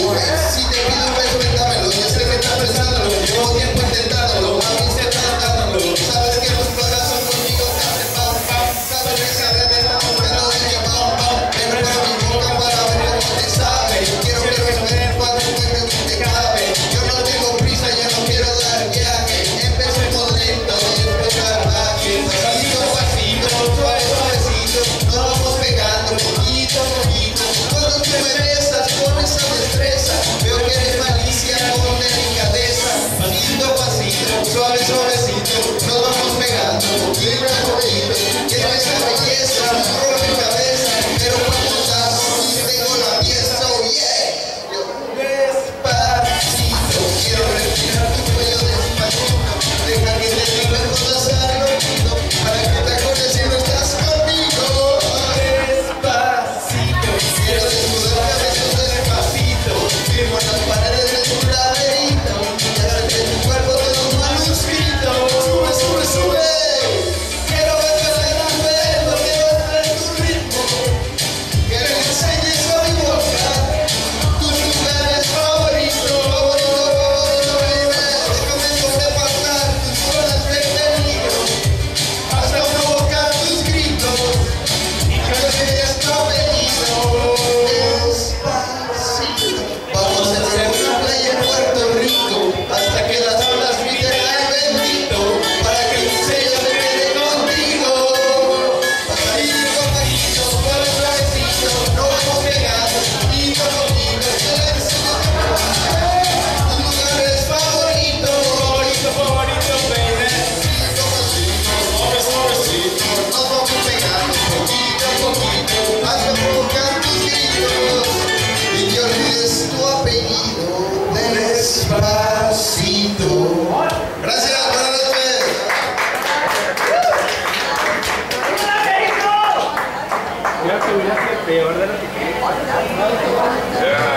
Yes.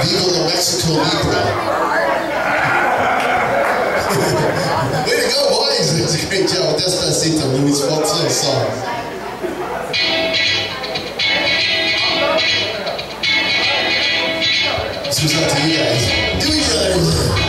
Vivo the Mexico Libra. Way to go, boys! It's a great job. Despacito, Luis Fonsi song. Susan Diaz. Do each other.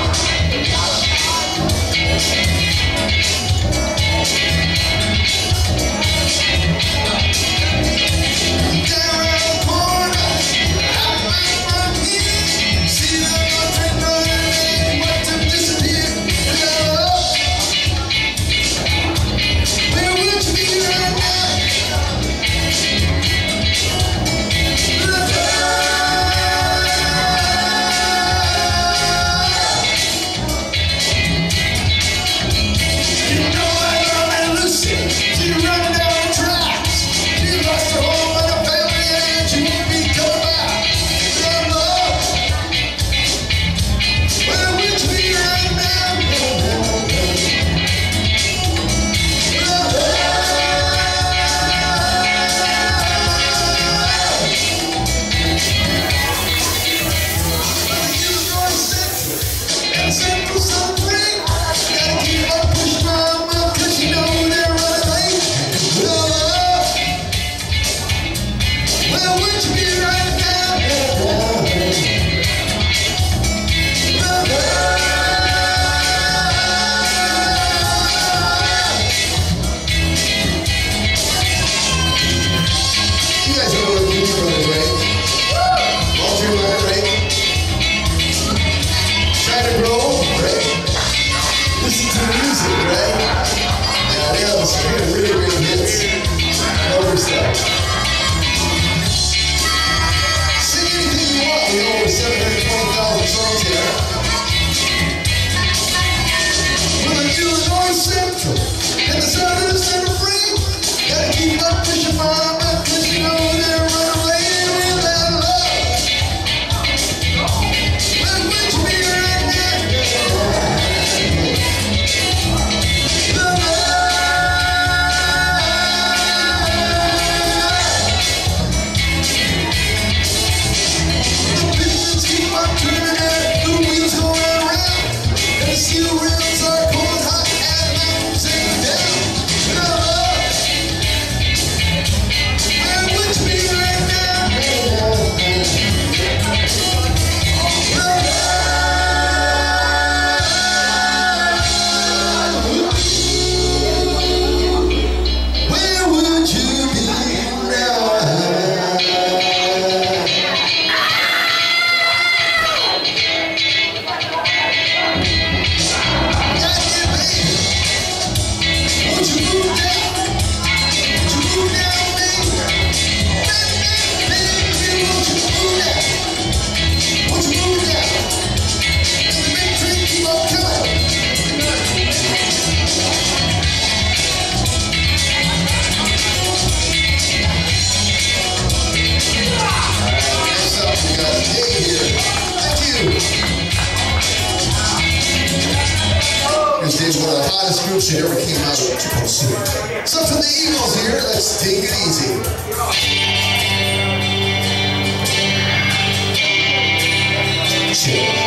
bullshit ever came out of what you posted. So for the Eagles here, let's take it easy. Chill.